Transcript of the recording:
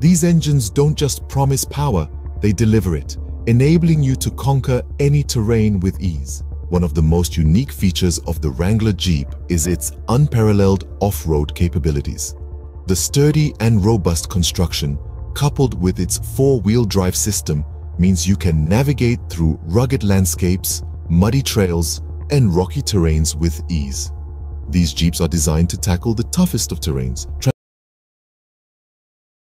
These engines don't just promise power, they deliver it, enabling you to conquer any terrain with ease. One of the most unique features of the Wrangler Jeep is its unparalleled off-road capabilities. The sturdy and robust construction, coupled with its four-wheel drive system, means you can navigate through rugged landscapes, muddy trails, and rocky terrains with ease. These Jeeps are designed to tackle the toughest of terrains,